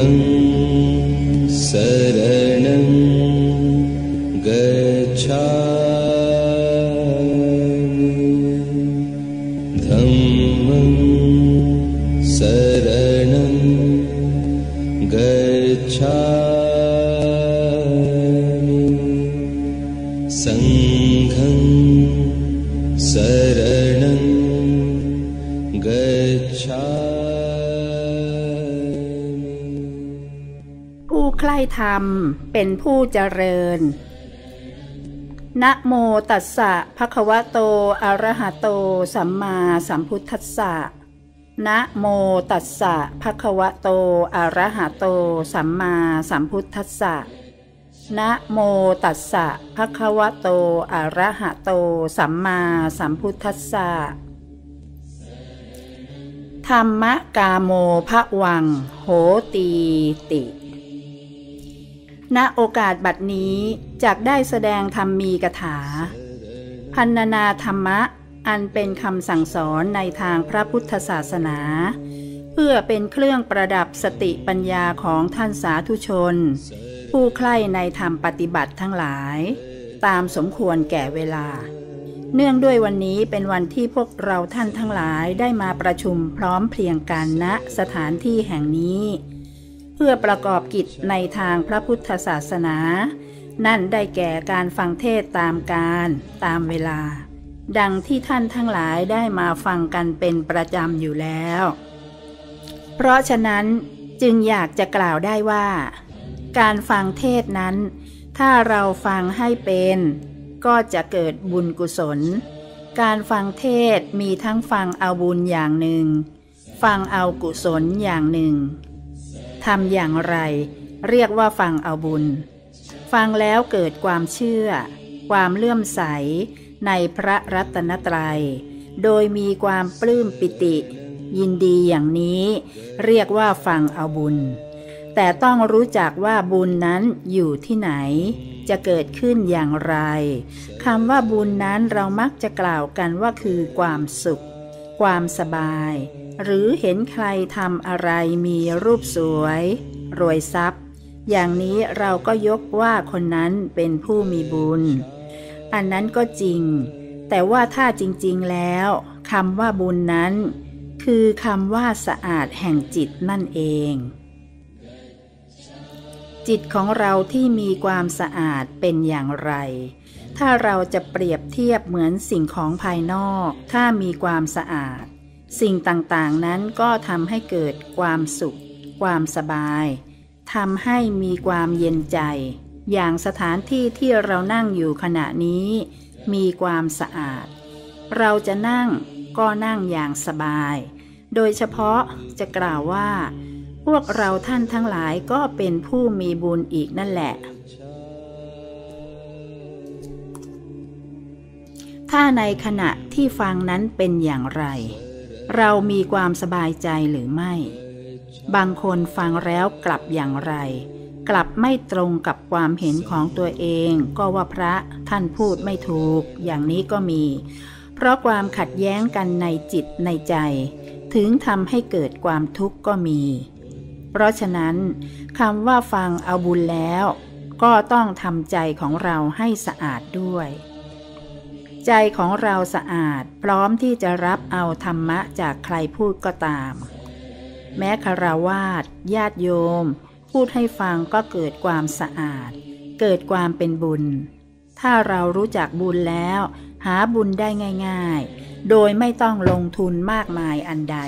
सङ्घं शरणं ธรรมเป็นผู้เจริญ นะโมตัสสะภะคะวะโต อะระหะโต สัมมาสัมพุทธัสสะ นะโมตัสสะภะคะวะโต อะระหะโต สัมมาสัมพุทธัสสะ นะโมตัสสะภะคะวะโต อะระหะโต สัมมาสัมพุทธัสสะ ธรรมกาโมภะวัง โหตีติ ณโอกาสบัดนี้จากได้แสดงธรรมมีกถา พันนาธรรมะ อันเป็นคำสั่งสอนในทางพระพุทธศาสนา เพื่อเป็นเครื่องประดับสติปัญญาของท่านสาธุชน ผู้ใคร่ในธรรมปฏิบัติทั้งหลาย ตามสมควรแก่เวลา เนื่องด้วยวันนี้เป็นวันที่พวกเราท่านทั้งหลายได้มาประชุมพร้อมเพรียงกันณสถานที่แห่งนี้ พื่อประกอบกิจในทางพระพุทธศาสนา นั่นได้แก่การฟังเทศตามการตามเวลา ดังที่ท่านทั้งหลายได้มาฟังกันเป็นประจำอยู่แล้ว เพราะฉะนั้นจึงอยากจะกล่าวได้ว่า การฟังเทศนั้น ถ้าเราฟังให้เป็น ก็จะเกิดบุญกุศล การฟังเทศมีทั้งฟังเอาบุญอย่างหนึ่ง ฟังเอากุศลอย่างหนึ่ง ทำอย่างไร เรียกว่าฟังเอาบุญ ฟังแล้วเกิดความเชื่อ ความเลื่อมใสในพระรัตนตรัย โดยมีความปลื้มปิติ ยินดีอย่างนี้ เรียกว่าฟังเอาบุญ แต่ต้องรู้จักว่าบุญนั้นอยู่ที่ไหน จะเกิดขึ้นอย่างไรคำว่าบุญนั้นเรามักจะกล่าวกันว่าคือความสุข ความสบาย หรือเห็นใครทำอะไรมีรูปสวย รวยทรัพย์ อย่างนี้เราก็ยกว่าคนนั้นเป็นผู้มีบุญ อันนั้นก็จริง แต่ว่าถ้าจริงๆแล้วคำว่าบุญนั้น คือคำว่าสะอาดแห่งจิตนั่นเอง จิตของเราที่มีความสะอาดเป็นอย่างไร ถ้าเราจะเปรียบเทียบเหมือนสิ่งของภายนอก ถ้ามีความสะอาด สิ่งต่างๆนั้นก็ทำให้เกิดความสุข ความสบายทำให้มีความเย็นใจ อย่างสถานที่ที่เรานั่งอยู่ขณะนี้ มีความสะอาด เราจะนั่งก็นั่งอย่างสบาย โดยเฉพาะจะกล่าวว่า พวกเราท่านทั้งหลายก็เป็นผู้มีบุญอีกนั่นแหละ ถ้าในขณะที่ฟังนั้นเป็นอย่างไร เรามีความสบายใจหรือไม่ บางคนฟังแล้วกลับอย่างไร กลับไม่ตรงกับความเห็นของตัวเอง ก็ว่าพระท่านพูดไม่ถูก อย่างนี้ก็มี เพราะความขัดแย้งกันในจิตในใจ ถึงทำให้เกิดความทุกข์ก็มี เพราะฉะนั้นคำว่าฟังเอาบุญแล้ว ก็ต้องทำใจของเราให้สะอาดด้วย ใจของเราสะอาดพร้อมที่จะรับเอาธรรมะจากใครพูดก็ตาม แม้คาราวาสญาติโยม พูดให้ฟังก็เกิดความสะอาด เกิดความเป็นบุญ ถ้าเรารู้จักบุญแล้ว หาบุญได้ง่ายๆ โดยไม่ต้องลงทุนมากมายอันใด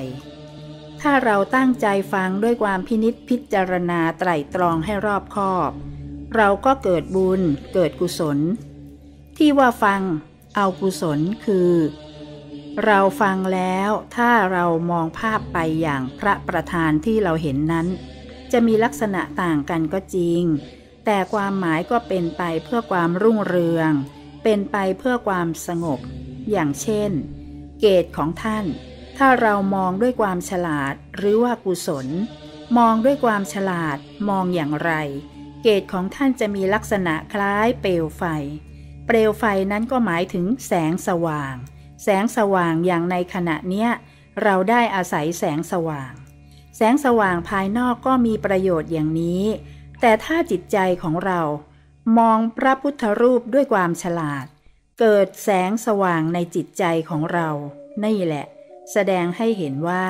ถ้าเราตั้งใจฟังด้วยความพินิษพิจารณาไตร่ตรองให้รอบคอบ เราก็เกิดบุญเกิดกุศล ที่ว่าฟัง เอากุศลคือ เราฟังแล้วถ้าเรามองภาพไปอย่างพระประธานที่เราเห็นนั้น จะมีลักษณะต่างกันก็จริง แต่ความหมายก็เป็นไปเพื่อความรุ่งเรือง เป็นไปเพื่อความสงบ อย่างเช่น เกตของท่าน ถ้าเรามองด้วยความฉลาดหรือว่ากุศล มองด้วยความฉลาดมองอย่างไร เกตของท่านจะมีลักษณะคล้ายเปลวไฟ เปลวไฟนั้นก็หมายถึงแสงสว่าง แสงสว่างอย่างในขณะเนี้ยเราได้อาศัยแสงสว่าง แสงสว่างภายนอกก็มีประโยชน์อย่างนี้ แต่ถ้าจิตใจของเรา มองพระพุทธรูปด้วยความฉลาด เกิดแสงสว่างในจิตใจของเรา นี่แหละ แสดงให้เห็นว่า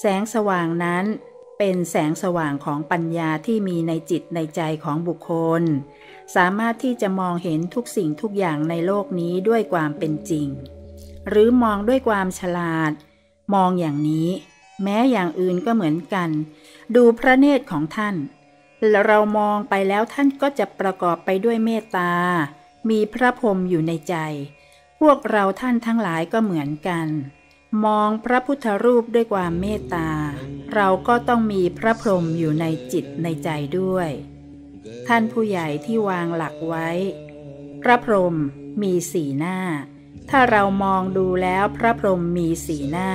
แสงสว่างนั้นเป็นแสงสว่างของปัญญาที่มีในจิตในใจของบุคคล สามารถที่จะมองเห็นทุกสิ่งทุกอย่างในโลกนี้ด้วยความเป็นจริง หรือมองด้วยความฉลาด มองอย่างนี้ แม้อย่างอื่นก็เหมือนกัน ดูพระเนตรของท่าน เรามองไปแล้วท่านก็จะประกอบไปด้วยเมตตา มีพระพรหมอยู่ในใจ พวกเราท่านทั้งหลายก็เหมือนกัน มองพระพุทธรูปด้วยความเมตตา เราก็ต้องมีพระพรหมอยู่ในจิตในใจด้วย ท่านผู้ใหญ่ที่วางหลักไว้ พระพรหมมีสีหน้า ถ้าเรามองดูแล้วพระพรหมมีสีหน้า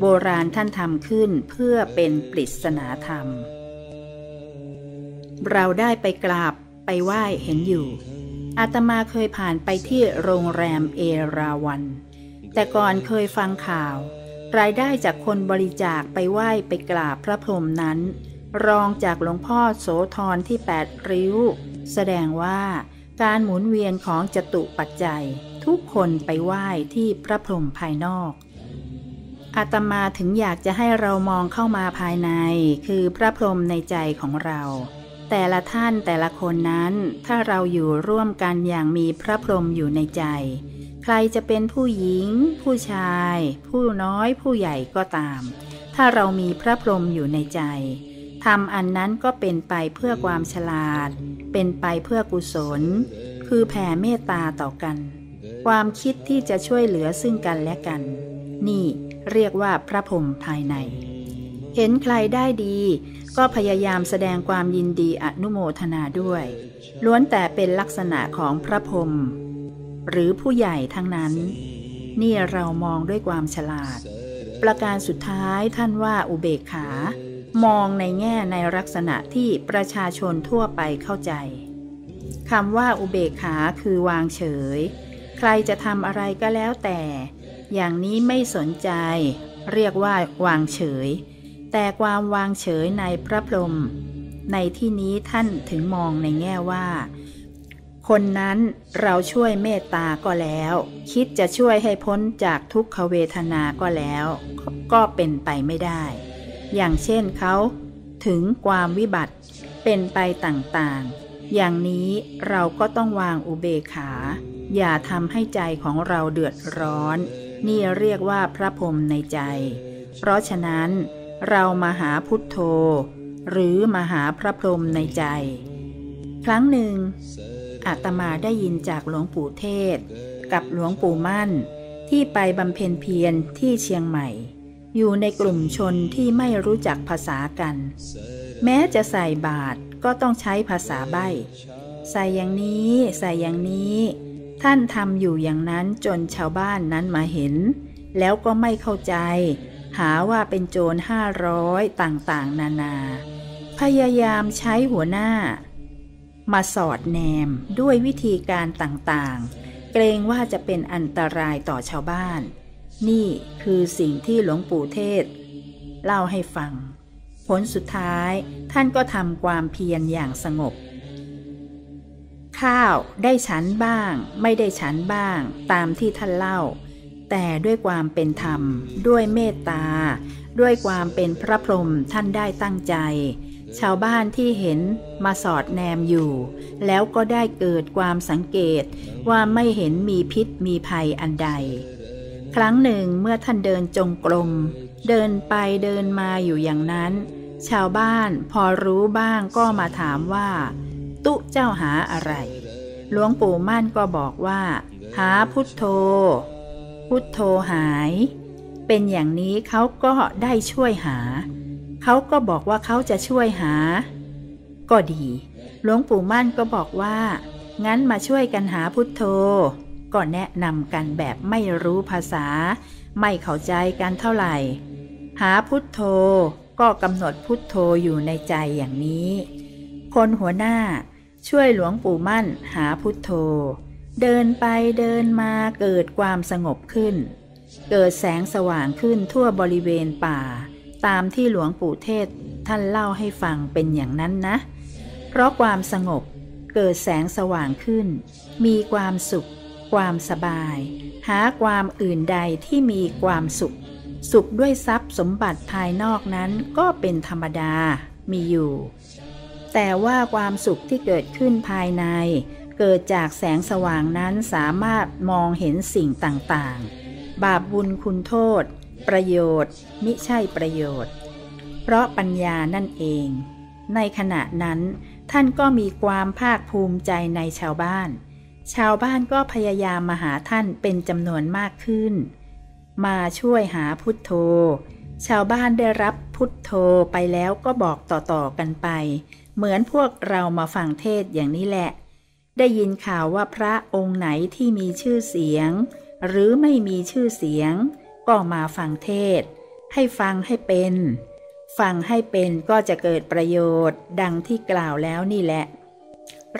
โบราณท่านทำขึ้นเพื่อเป็นปริศนาธรรม เราได้ไปกราบไปไหว้เห็นอยู่ อาตมาเคยผ่านไปที่โรงแรมเอราวัน แต่ก่อนเคยฟังข่าว รายได้จากคนบริจาคไปไหว้ไปกราบพระพรหมนั้น รองจากหลวงพ่อโสธรที่แปดริ้ว แสดงว่าการหมุนเวียนของจตุปัจจัย ทุกคนไปไหว้ที่พระพรหมภายนอก อาตมาถึงอยากจะให้เรามองเข้ามาภายใน คือพระพรหมในใจของเรา แต่ละท่านแต่ละคนนั้น ถ้าเราอยู่ร่วมกันอย่างมีพระพรหมอยู่ในใจ ใครจะเป็นผู้หญิง ผู้ชาย ผู้น้อยผู้ใหญ่ก็ตาม ถ้าเรามีพระพรหมอยู่ในใจ ทำอันนั้นก็เป็นไปเพื่อความฉลาด เป็นไปเพื่อกุศล คือแผ่เมตตาต่อกัน ความคิดที่จะช่วยเหลือซึ่งกันและกัน นี่เรียกว่าพระพรหมภายใน เห็นใครได้ดี ก็พยายามแสดงความยินดีอนุโมทนาด้วย ล้วนแต่เป็นลักษณะของพระพรหมหรือผู้ใหญ่ทั้งนั้น นี่เรามองด้วยความฉลาด ประการสุดท้ายท่านว่าอุเบกขา มองในแง่ในลักษณะที่ประชาชนทั่วไปเข้าใจคำว่าอุเบกขาคือวางเฉย ใครจะทำอะไรก็แล้วแต่ อย่างนี้ไม่สนใจ เรียกว่าวางเฉย แต่ความวางเฉยในพระพรหมในที่นี้ท่านถึงมองในแง่ว่า คนนั้นเราช่วยเมตตาก็แล้ว คิดจะช่วยให้พ้นจากทุกขเวทนาก็แล้ว ก็เป็นไปไม่ได้ อย่างเช่นเขาถึงความวิบัติเป็นไปต่างๆ อย่างนี้เราก็ต้องวางอุเบกขา อย่าทำให้ใจของเราเดือดร้อน นี่เรียกว่าพระพรหมในใจ เพราะฉะนั้น เรามาหาพุทโธ หรือมาหาพระพรหมในใจ ครั้งหนึ่งอาตมาได้ยินจากหลวงปู่เทศ กับหลวงปู่มั่น ที่ไปบำเพ็ญเพียรที่เชียงใหม่ อยู่ในกลุ่มชนที่ไม่รู้จักภาษากัน แม้จะใส่บาตรก็ต้องใช้ภาษาใบ้ใส่อย่างนี้ ใส่อย่างนี้ ท่านทำอยู่อย่างนั้นจนชาวบ้านนั้นมาเห็น แล้วก็ไม่เข้าใจ หาว่าเป็นโจรห้าร้อยต่างๆ นานา พยายามใช้หัวหน้า มาสอดแนมด้วยวิธีการต่างๆ เกรงว่าจะเป็นอันตรายต่อชาวบ้าน นี่คือสิ่งที่หลวงปู่เทศ เล่าให้ฟัง ผลสุดท้ายท่านก็ทำความเพียรอย่างสงบ ข้าวได้ฉันบ้าง ไม่ได้ฉันบ้างตามที่ท่านเล่า แต่ด้วยความเป็นธรรม ด้วยเมตตา ด้วยความเป็นพระพรหมท่านได้ตั้งใจ ชาวบ้านที่เห็นมาสอดแนมอยู่ แล้วก็ได้เกิดความสังเกตว่าไม่เห็นมีพิษมีภัยอันใด ครั้งหนึ่งเมื่อท่านเดินจงกรมเดินไปเดินมาอยู่อย่างนั้น ชาวบ้านพอรู้บ้างก็มาถามว่า ตุเจ้าหาอะไร หลวงปู่มั่นก็บอกว่า หาพุทโธ พุทโธหาย เป็นอย่างนี้เขาก็ได้ช่วยหา เขาก็บอกว่าเขาจะช่วยหา ก็ดี หลวงปู่มั่นก็บอกว่า งั้นมาช่วยกันหาพุทโธ ก็แนะนำกันแบบไม่รู้ภาษา ไม่เข้าใจกันเท่าไหร่ หาพุทโธก็กำหนดพุทโธอยู่ในใจอย่างนี้ คนหัวหน้าช่วยหลวงปู่มั่นหาพุทโธ เดินไปเดินมาเกิดความสงบขึ้น เกิดแสงสว่างขึ้นทั่วบริเวณป่า ตามที่หลวงปู่เทศท่านเล่าให้ฟังเป็นอย่างนั้นนะ เพราะความสงบเกิดแสงสว่างขึ้น มีความสุข ความสบาย หาความอื่นใดที่มีความสุข สุขด้วยทรัพย์สมบัติภายนอกนั้นก็เป็นธรรมดามีอยู่ แต่ว่าความสุขที่เกิดขึ้นภายใน เกิดจากแสงสว่างนั้นสามารถมองเห็นสิ่งต่างๆ บาปบุญคุณโทษ ประโยชน์ มิใช่ประโยชน์ เพราะปัญญานั่นเอง ในขณะนั้นท่านก็มีความภาคภูมิใจในชาวบ้าน ชาวบ้านก็พยายามมาหาท่านเป็นจำนวนมากขึ้น มาช่วยหาพุทโธ ชาวบ้านได้รับพุทโธไปแล้วก็บอกต่อๆกันไป เหมือนพวกเรามาฟังเทศอย่างนี้แหละ ได้ยินข่าวว่าพระองค์ไหนที่มีชื่อเสียง หรือไม่มีชื่อเสียง ก็มาฟังเทศ ให้ฟังให้เป็น ฟังให้เป็นก็จะเกิดประโยชน์ดังที่กล่าวแล้วนี่แหละ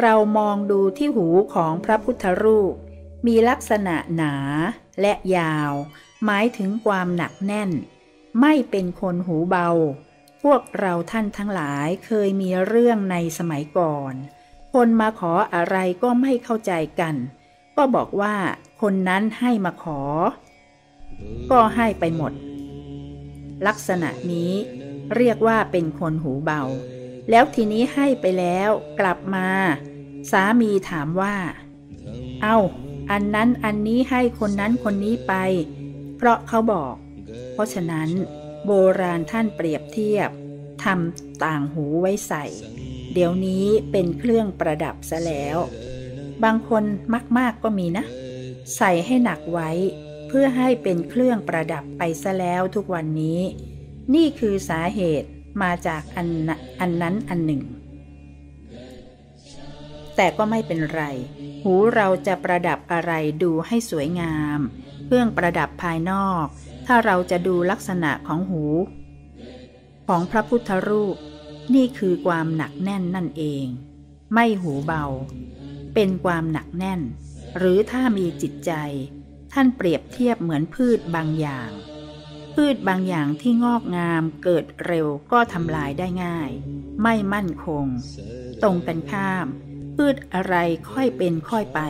เรามองดูที่หูของพระพุทธรูป มีลักษณะหนาและยาว หมายถึงความหนักแน่น ไม่เป็นคนหูเบา พวกเราท่านทั้งหลายเคยมีเรื่องในสมัยก่อน คนมาขออะไรก็ไม่เข้าใจกัน ก็บอกว่าคนนั้นให้มาขอ ก็ให้ไปหมด ลักษณะนี้เรียกว่าเป็นคนหูเบา แล้วทีนี้ให้ไปแล้วกลับมา สามีถามว่า เอาอันนั้นอันนี้ให้คนนั้นคนนี้ไป เพราะเขาบอก เพราะฉะนั้น โบราณท่านเปรียบเทียบทำต่างหูไว้ใส่ เดี๋ยวนี้เป็นเครื่องประดับซะแล้ว บางคนมาก ๆก็มีนะ ใส่ให้หนักไว้ เพื่อให้เป็นเครื่องประดับไปซะแล้วทุกวันนี้ นี่คือสาเหตุ มาจากอันอันนั้นอันหนึ่ง แต่ก็ไม่เป็นไร หูเราจะประดับอะไรดูให้สวยงาม เครื่องประดับภายนอก ถ้าเราจะดูลักษณะของหู ของพระพุทธรูป นี่คือความหนักแน่นนั่นเอง ไม่หูเบา เป็นความหนักแน่น หรือถ้ามีจิตใจ ท่านเปรียบเทียบเหมือนพืชบางอย่าง พืชบางอย่างที่งอกงามเกิดเร็วก็ทำลายได้ง่าย ไม่มั่นคง ตรงกันข้าม พืชอะไรค่อยเป็นค่อยไป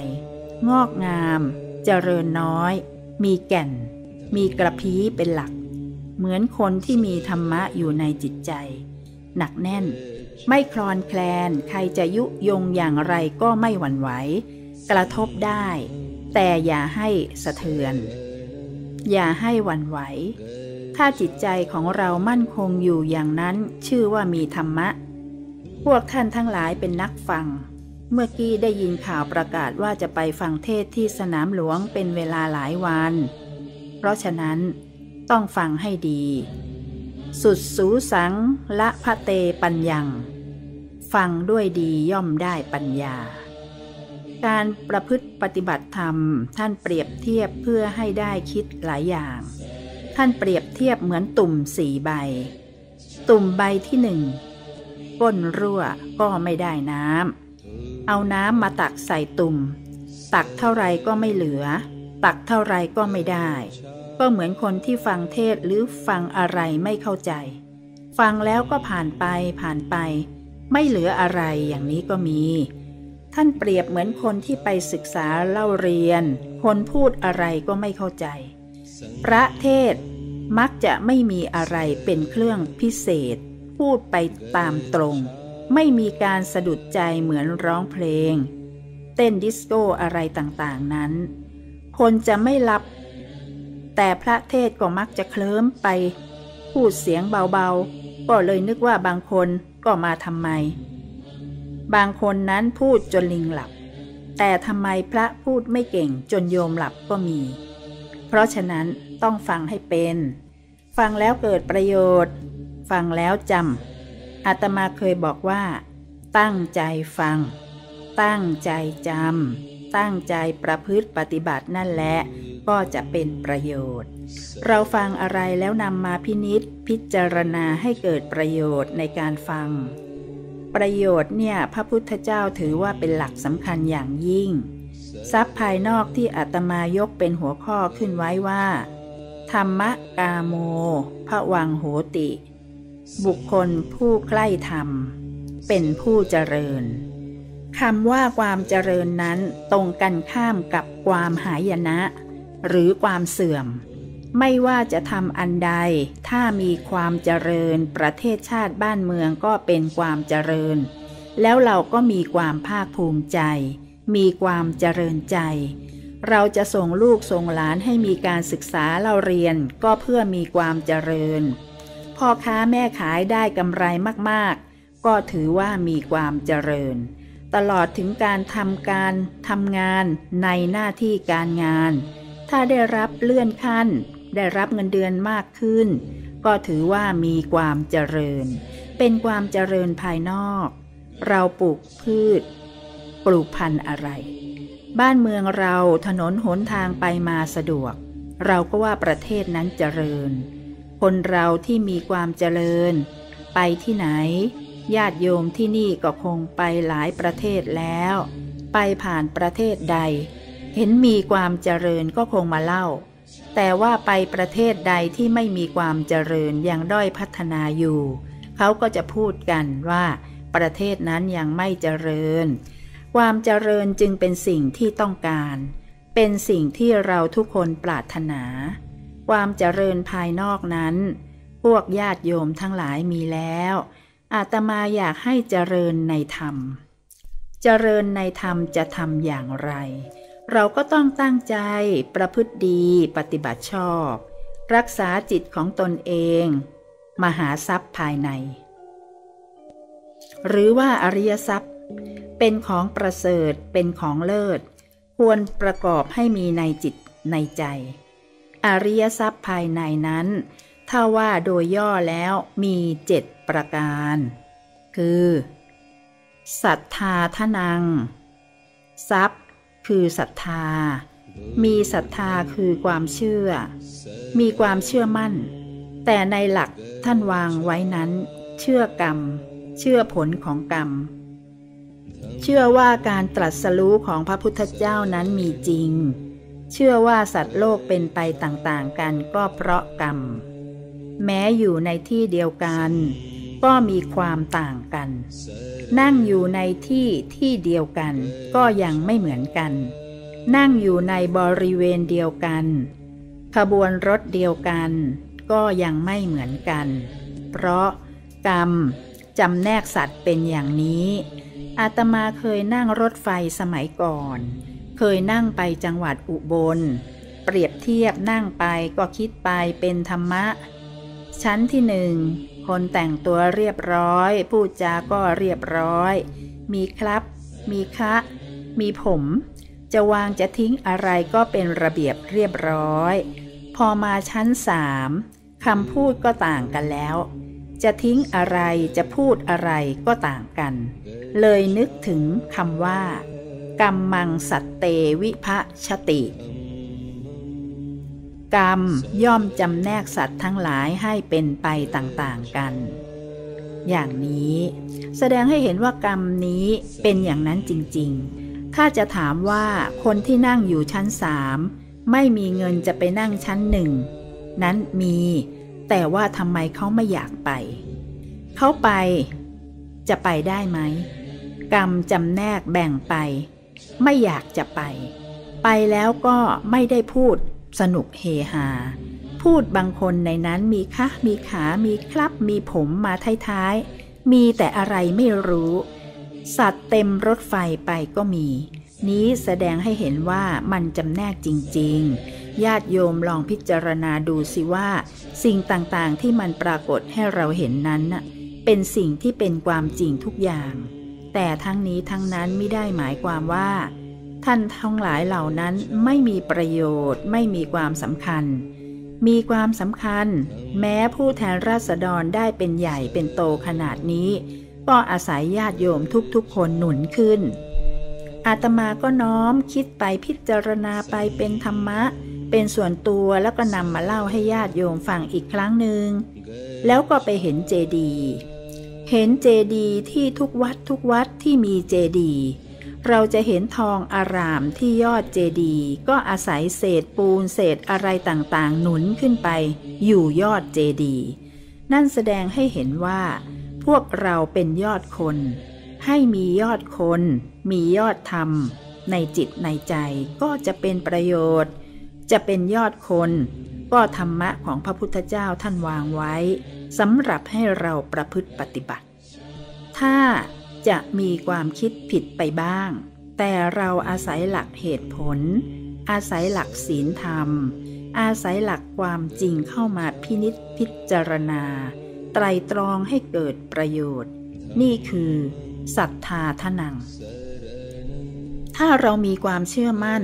งอกงาม เจริญน้อย มีแก่น มีกระพี้เป็นหลัก เหมือนคนที่มีธรรมะอยู่ในจิตใจ หนักแน่น ไม่คลอนแคลนใครจะยุยงอย่างไรก็ไม่หวั่นไหว กระทบได้ แต่อย่าให้สะเทือน อย่าให้หวั่นไหว ถ้าจิตใจของเรามั่นคงอยู่อย่างนั้นชื่อว่ามีธรรมะ พวกท่านทั้งหลายเป็นนักฟัง เมื่อกี้ได้ยินข่าวประกาศว่าจะไปฟังเทศที่สนามหลวงเป็นเวลาหลายวัน เพราะฉะนั้นต้องฟังให้ดี สุดสูสังละพระเตปัญญัง ฟังด้วยดีย่อมได้ปัญญา การประพฤติปฏิบัติธรรม ท่านเปรียบเทียบเพื่อให้ได้คิดหลายอย่าง ท่านเปรียบเทียบเหมือนตุ่มสี่ใบ ตุ่มใบที่หนึ่งก้นรั่วก็ไม่ได้น้ำเอาน้ำมาตักใส่ตุ่ม ตักเท่าไรก็ไม่เหลือ ตักเท่าไรก็ไม่ได้ ก็เหมือนคนที่ฟังเทศหรือฟังอะไรไม่เข้าใจ ฟังแล้วก็ผ่านไปผ่านไป ไม่เหลืออะไรอย่างนี้ก็มี ท่านเปรียบเหมือนคนที่ไปศึกษาเล่าเรียน คนพูดอะไรก็ไม่เข้าใจ พระเทศมักจะไม่มีอะไรเป็นเครื่องพิเศษ พูดไปตามตรง ไม่มีการสะดุดใจเหมือนร้องเพลง เต้นดิสโก้อะไรต่างๆนั้น คนจะไม่รับ แต่พระเทศก็มักจะเคลิ้มไป พูดเสียงเบาๆ ก็เลยนึกว่าบางคนก็มาทำไม บางคนนั้นพูดจนลิงหลับ แต่ทำไมพระพูดไม่เก่งจนโยมหลับก็มี เพราะฉะนั้นต้องฟังให้เป็น ฟังแล้วเกิดประโยชน์ ฟังแล้วจำอาตมาเคยบอกว่า ตั้งใจฟัง ตั้งใจจำตั้งใจประพฤติปฏิบัตินั่นแหละก็จะเป็นประโยชน์ เราฟังอะไรแล้วนำมาพินิษพิจารณาให้เกิดประโยชน์ในการฟัง ประโยชน์เนี่ยพระพุทธเจ้าถือว่าเป็นหลักสำคัญอย่างยิ่ง ทรัพย์ภายนอกที่อาตมายกเป็นหัวข้อขึ้นไว้ว่า ธรรมกาโมพระวังโหติ บุคคลผู้ใกล้ธรรม เป็นผู้เจริญคำว่าความเจริญนั้นตรงกันข้ามกับความหายนะ หรือความเสื่อม ไม่ว่าจะทำอันใด ถ้ามีความเจริญ ประเทศชาติบ้านเมืองก็เป็นความเจริญ แล้วเราก็มีความภาคภูมิใจ มีความเจริญใจ เราจะส่งลูกส่งหลานให้มีการศึกษาเราเรียนก็เพื่อมีความเจริญ พ่อค้าแม่ขายได้กำไรมากๆ ก็ถือว่ามีความเจริญ ตลอดถึงการทำการทำงานในหน้าที่การงาน ถ้าได้รับเลื่อนขั้น ได้รับเงินเดือนมากขึ้น ก็ถือว่ามีความเจริญ เป็นความเจริญภายนอก เราปลูกพืช ปลูกพันธุ์อะไร บ้านเมืองเราถนนหนทางไปมาสะดวก เราก็ว่าประเทศนั้นเจริญ คนเราที่มีความเจริญ ไปที่ไหน ญาติโยมที่นี่ก็คงไปหลายประเทศแล้ว ไปผ่านประเทศใดเห็นมีความเจริญก็คงมาเล่า แต่ว่าไปประเทศใดที่ไม่มีความเจริญยังด้อยพัฒนาอยู่ เขาก็จะพูดกันว่า ประเทศนั้นยังไม่เจริญ ความเจริญจึงเป็นสิ่งที่ต้องการ เป็นสิ่งที่เราทุกคนปรารถนา ความเจริญภายนอกนั้น พวกญาติโยมทั้งหลายมีแล้ว อาตมาอยากให้เจริญในธรรม เจริญในธรรมจะทำอย่างไร เราก็ต้องตั้งใจประพฤติดีปฏิบัติชอบ รักษาจิตของตนเอง มหาทรัพย์ภายใน หรือว่าอริยทรัพย์ เป็นของประเสริฐเป็นของเลิศ ควรประกอบให้มีในจิตในใจ อริยทรัพย์ภายในนั้น ถ้าว่าโดยย่อแล้วมีเจ็ดประการ คือศรัทธาทนัง ทรัพย์ คือศรัทธา มีศรัทธาคือความเชื่อ มีความเชื่อมั่น แต่ในหลักท่านวางไว้นั้น เชื่อกรรม เชื่อผลของกรรม เชื่อว่าการตรัสรู้ของพระพุทธเจ้านั้นมีจริง เชื่อว่าสัตว์โลกเป็นไปต่างๆกันก็เพราะกรรม แม้อยู่ในที่เดียวกัน ก็มีความต่างกัน นั่งอยู่ในที่ที่เดียวกันก็ยังไม่เหมือนกัน นั่งอยู่ในบริเวณเดียวกัน ขบวนรถเดียวกัน ก็ยังไม่เหมือนกัน เพราะกรรมจำแนกสัตว์เป็นอย่างนี้ อาตมาเคยนั่งรถไฟสมัยก่อน เคยนั่งไปจังหวัดอุบล เปรียบเทียบนั่งไปก็คิดไปเป็นธรรมะ ชั้นที่หนึ่งคนแต่งตัวเรียบร้อย พูดจาก็เรียบร้อย มีครับ มีคะ มีผม จะวางจะทิ้งอะไรก็เป็นระเบียบเรียบร้อย พอมาชั้นสามคำพูดก็ต่างกันแล้ว จะทิ้งอะไรจะพูดอะไรก็ต่างกัน เลยนึกถึงคำว่ากรรมังสัตเตวิภะชติ กรรมย่อมจำแนกสัตว์ทั้งหลายให้เป็นไปต่างๆกัน อย่างนี้แสดงให้เห็นว่ากรรมนี้เป็นอย่างนั้นจริงๆถ้าจะถามว่าคนที่นั่งอยู่ชั้นสามไม่มีเงินจะไปนั่งชั้นหนึ่งนั้นมี แต่ว่าทำไมเขาไม่อยากไป เขาไป จะไปได้ไหม กรรมจำแนกแบ่งไป ไม่อยากจะไป ไปแล้วก็ไม่ได้พูด สนุกเฮฮา พูดบางคนในนั้นมีคะมีขา มีคลับ มีผมมาท้ายๆ มีแต่อะไรไม่รู้ สัตว์เต็มรถไฟไปก็มี นี้แสดงให้เห็นว่ามันจำแนกจริง ๆ ญาติโยมลองพิจารณาดูสิว่า สิ่งต่างๆที่มันปรากฏให้เราเห็นนั้นเป็นสิ่งที่เป็นความจริงทุกอย่าง แต่ทั้งนี้ทั้งนั้นไม่ได้หมายความว่า ท่านทั้งหลายเหล่านั้นไม่มีประโยชน์ ไม่มีความสำคัญ มีความสำคัญ แม้ผู้แทนราษฎรได้เป็นใหญ่เป็นโตขนาดนี้ ก็อาศัยญาติโยมทุกๆคนหนุนขึ้น อาตมาก็น้อมคิดไปพิจารณาไปเป็นธรรมะ เป็นส่วนตัวแล้วก็นำมาเล่าให้ญาติโยมฟังอีกครั้งหนึ่ง แล้วก็ไปเห็นเจดี เห็นเจดีที่ทุกวัดทุกวัดที่มีเจดี เราจะเห็นทองอารามที่ยอดเจดีย์ก็อาศัยเศษปูนเศษอะไรต่างๆ หนุนขึ้นไป อยู่ยอดเจดีย์นั่นแสดงให้เห็นว่า พวกเราเป็นยอดคน ให้มียอดคน มียอดธรรม ในจิตในใจก็จะเป็นประโยชน์ จะเป็นยอดคน ก็ธรรมะของพระพุทธเจ้าท่านวางไว้สำหรับให้เราประพฤติปฏิบัติ ถ้า จะมีความคิดผิดไปบ้าง แต่เราอาศัยหลักเหตุผล อาศัยหลักศีลธรรม อาศัยหลักความจริงเข้ามาพินิษพิจารณา ไตรตรองให้เกิดประโยชน์ นี่คือศรัทธาทนัง ถ้าเรามีความเชื่อมั่น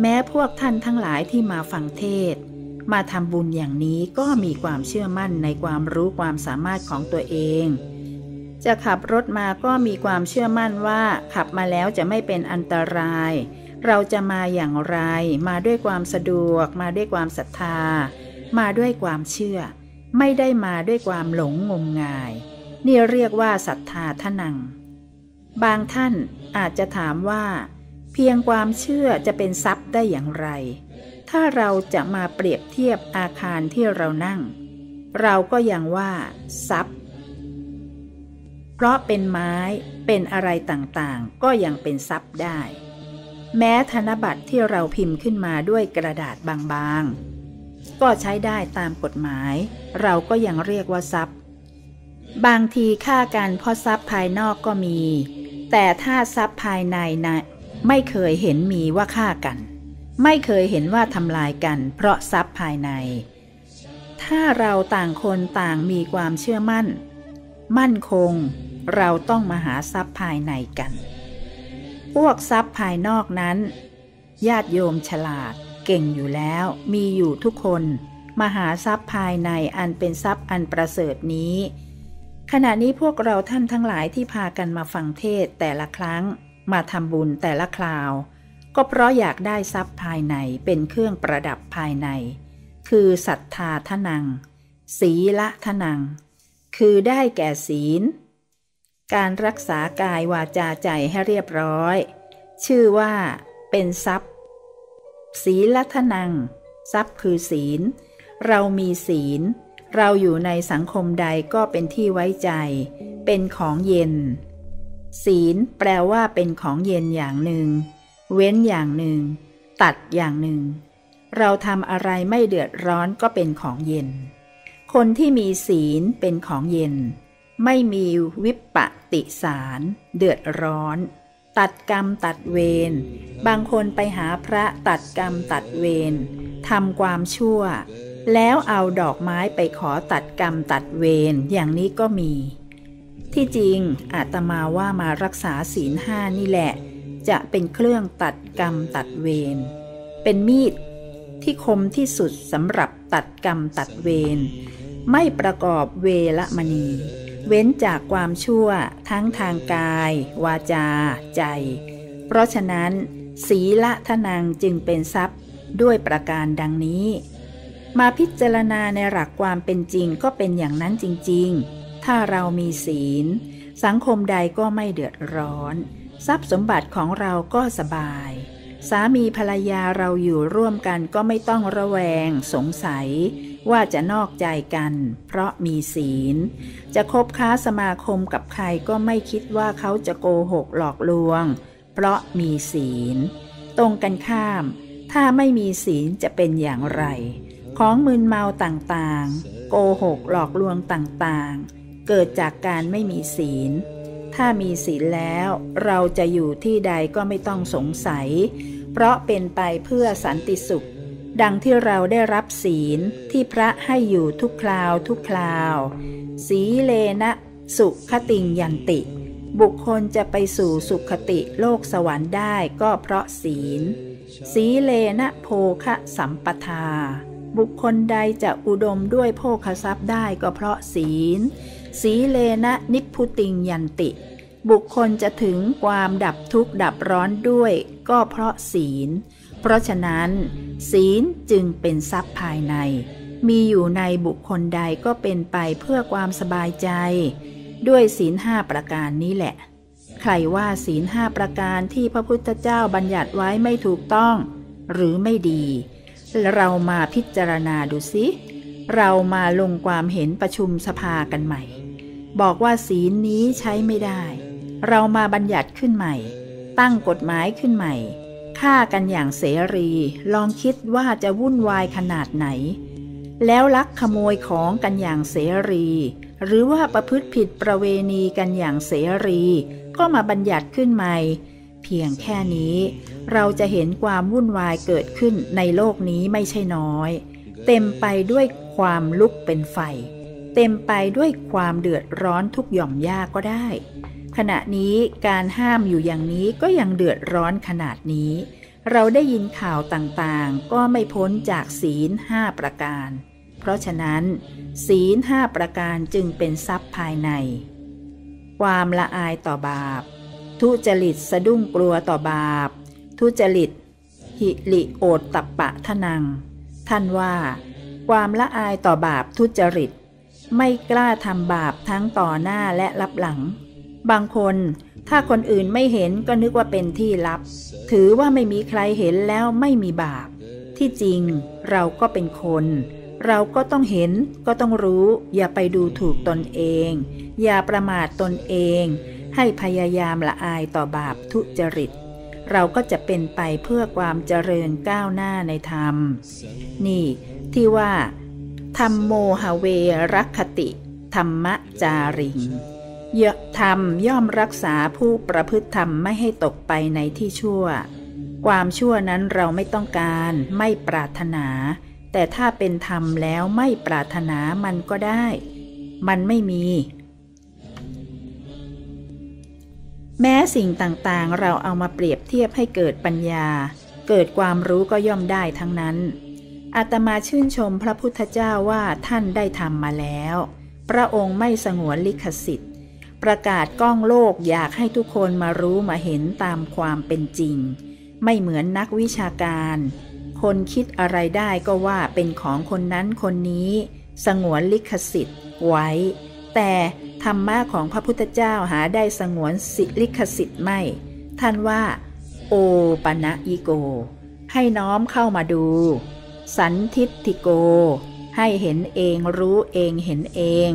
แม้พวกท่านทั้งหลายที่มาฟังเทศ มาทำบุญอย่างนี้ก็มีความเชื่อมั่นในความรู้ความสามารถของตัวเอง จะขับรถมาก็มีความเชื่อมั่นว่าขับมาแล้วจะไม่เป็นอันตราย เราจะมาอย่างไร มาด้วยความสะดวก มาด้วยความศรัทธา มาด้วยความเชื่อ ไม่ได้มาด้วยความหลงงมงาย นี่เรียกว่าศรัทธาทนัง บางท่านอาจจะถามว่า เพียงความเชื่อจะเป็นทรัพย์ได้อย่างไร ถ้าเราจะมาเปรียบเทียบอาคารที่เรานั่ง เราก็ยังว่า ทรัพย์ เพราะเป็นไม้เป็นอะไรต่างๆ ก็ยังเป็นทรัพย์ได้ แม้ธนบัตรที่เราพิมพ์ขึ้นมาด้วยกระดาษบางๆ ก็ใช้ได้ตามกฎหมาย เราก็ยังเรียกว่าทรัพย์ บางทีค่ากันเพราะทรัพย์ภายนอกก็มี แต่ถ้าทรัพย์ภายในนะไม่เคยเห็นมีว่าฆ่ากัน ไม่เคยเห็นว่าทำลายกัน เพราะทรัพย์ภายใน ถ้าเราต่างคนต่างมีความเชื่อมั่น มั่นคง เราต้องมาหาทรัพย์ภายในกัน พวกทรัพย์ภายนอกนั้น ญาติโยมฉลาด เก่งอยู่แล้วมีอยู่ทุกคนมาหาทรัพย์ภายในอันเป็นทรัพย์อันประเสริฐนี้ ขณะนี้พวกเราท่านทั้งหลายที่พากันมาฟังเทศแต่ละครั้ง มาทำบุญแต่ละคราว ก็เพราะอยากได้ทรัพย์ภายในเป็นเครื่องประดับภายใน คือศรัทธาทนัง ศีละทนัง คือได้แก่ศีล การรักษากายวาจาใจให้เรียบร้อย ชื่อว่า เป็นทรัพย์ ศีลัทนัง ทรัพย์คือศีล เรามีศีล เราอยู่ในสังคมใดก็เป็นที่ไว้ใจ เป็นของเย็น ศีลแปลว่าเป็นของเย็นอย่างหนึ่ง เว้นอย่างหนึ่ง ตัดอย่างหนึ่ง เราทำอะไรไม่เดือดร้อนก็เป็นของเย็น คนที่มีศีลเป็นของเย็น ไม่มีวิปปติสาร เดือดร้อน ตัดกรรมตัดเวร บางคนไปหาพระตัดกรรมตัดเวรทำความชั่ว แล้วเอาดอกไม้ไปขอตัดกรรมตัดเวรอย่างนี้ก็มี ที่จริงอาตมาว่ามารักษาศีลห้านี่แหละ จะเป็นเครื่องตัดกรรมตัดเวรเป็นมีดที่คมที่สุดสำหรับตัดกรรมตัดเวร ไม่ประกอบเวรมณี เว้นจากความชั่วทั้งทางกาย วาจา ใจ เพราะฉะนั้น ศีละทนังจึงเป็นทรัพย์ด้วยประการดังนี้ มาพิจารณาในหลักความเป็นจริงก็เป็นอย่างนั้นจริง ๆ ถ้าเรามีศีล สังคมใดก็ไม่เดือดร้อน ทรัพย์สมบัติของเราก็สบาย สามีภรรยาเราอยู่ร่วมกันก็ไม่ต้องระแวง สงสัย ว่าจะนอกใจกัน เพราะมีศีล จะคบค้าสมาคมกับใครก็ไม่คิดว่าเขาจะโกหกหลอกลวง เพราะมีศีล ตรงกันข้าม ถ้าไม่มีศีลจะเป็นอย่างไร ของมึนเมาต่างๆ โกหกหลอกลวงต่างๆ เกิดจากการไม่มีศีล ถ้ามีศีลแล้วเราจะอยู่ที่ใดก็ไม่ต้องสงสัย เพราะเป็นไปเพื่อสันติสุข ดังที่เราได้รับศีลที่พระให้อยู่ทุกคราวทุกคราว สีเลนะสุขติงยันติ บุคคลจะไปสู่สุขติโลกสวรรค์ได้ก็เพราะศีล สีเลนะโภคะสัมปทา บุคคลใดจะอุดมด้วยโภคทรัพย์ได้ก็เพราะศีล สีเลนะนิพุติงยันติ บุคคลจะถึงความดับทุกข์ดับร้อนด้วยก็เพราะศีล ราะฉะนั้น ศีลจึงเป็นทรัพย์ภายใน มีอยู่ในบุคคลใดก็เป็นไปเพื่อความสบายใจ ด้วยศีลห้าประการนี้แหละ ใครว่าศีลห้าประการที่พระพุทธเจ้าบัญญัติไว้ไม่ถูกต้อง หรือไม่ดี เรามาพิจารณาดูสิเรามาลงความเห็นประชุมสภากันใหม่ บอกว่าศีลนี้ใช้ไม่ได้ เรามาบัญญัติขึ้นใหม่ ตั้งกฎหมายขึ้นใหม่ ฆ่ากันอย่างเสรี ลองคิดว่าจะวุ่นวายขนาดไหน แล้วลักขโมยของกันอย่างเสรี หรือว่าประพฤติผิดประเวณีกันอย่างเสรี ก็มาบัญญัติขึ้นใหม่เพียงแค่นี้ เราจะเห็นความวุ่นวายเกิดขึ้นในโลกนี้ไม่ใช่น้อย เต็มไปด้วยความลุกเป็นไฟ เต็มไปด้วยความเดือดร้อนทุกหย่อมยากก็ได้ ขณะนี้การห้ามอยู่อย่างนี้ก็ยังเดือดร้อนขนาดนี้ เราได้ยินข่าวต่างๆ ก็ไม่พ้นจากศีลห้าประการ เพราะฉะนั้น ศีลห้าประการจึงเป็นทรัพย์ภายใน ความละอายต่อบาป ทุจริตสะดุ้งกลัวต่อบาป ทุจริต หิริโอตตับปะทนัง ท่านว่า ความละอายต่อบาปทุจริต ไม่กล้าทำบาปทั้งต่อหน้าและรับหลัง บางคน ถ้าคนอื่นไม่เห็นก็นึกว่าเป็นที่ลับ ถือว่าไม่มีใครเห็นแล้วไม่มีบาป ที่จริงเราก็เป็นคน เราก็ต้องเห็นก็ต้องรู้ อย่าไปดูถูกตนเอง อย่าประมาทตนเอง ให้พยายามละอายต่อบาปทุจริต เราก็จะเป็นไปเพื่อความเจริญก้าวหน้าในธรรม นี่ ที่ว่าธรรมโมหเวรักคติ ธรรมจาริง ยธรรมย่อมรักษาผู้ประพฤติธรรมไม่ให้ตกไปในที่ชั่ว ความชั่วนั้นเราไม่ต้องการไม่ปรารถนา แต่ถ้าเป็นธรรมแล้วไม่ปรารถนามันก็ได้ มันไม่มี แม้สิ่งต่างๆ เราเอามาเปรียบเทียบให้เกิดปัญญา เกิดความรู้ก็ย่อมได้ทั้งนั้น อาตมาชื่นชมพระพุทธเจ้าว่าท่านได้ทำมาแล้ว พระองค์ไม่สงวนลิขสิทธิ์ ประกาศก้องโลกอยากให้ทุกคนมารู้มาเห็นตามความเป็นจริง ไม่เหมือนนักวิชาการ คนคิดอะไรได้ก็ว่าเป็นของคนนั้นคนนี้ สงวนลิขสิทธิ์ไว้ แต่ธรรมะของพระพุทธเจ้าหาได้สงวนสิลิขสิทธิ์ไม่ ท่านว่า โอปะนะอิโก ให้น้อมเข้ามาดู สันทิติโก ให้เห็นเองรู้เองเห็นเอง